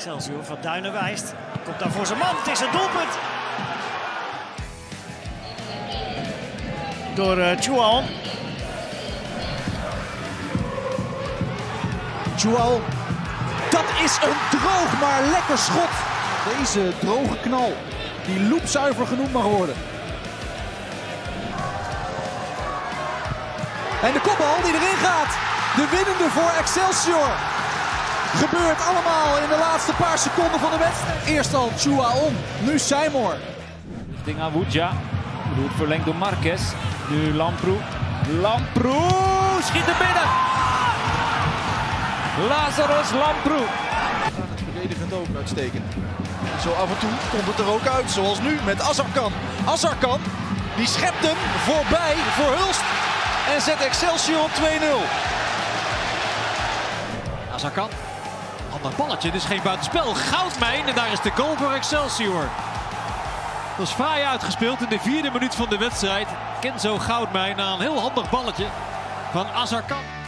Excelsior van Duinen wijst. Komt daar voor zijn man. Het is een doelpunt. Door uh, Chual. Chual. Dat is een droog maar lekker schot. Deze droge knal. Die loopzuiver genoemd mag worden. En de kopbal die erin gaat. De winnende voor Excelsior. Gebeurt allemaal in de laatste paar seconden van de wedstrijd. Eerst al Chuaon, nu Seymour. Richting Awuja. Bedoeld verlengd door Marquez. Nu Lamproe. Lamproe schiet er binnen. Lazarus Lamproe. Het verdedigend ook uitstekend. Zo af en toe komt het er ook uit, zoals nu met Azarkan. Azarkan, die schept hem voorbij voor Hulst en zet Excelsior op 2-0. Azarkan, ander balletje, dus geen buitenspel. Goudmijn en daar is de goal voor Excelsior. Dat is fraai uitgespeeld in de vierde minuut van de wedstrijd. Kenzo Goudmijn na een heel handig balletje van Azarkan.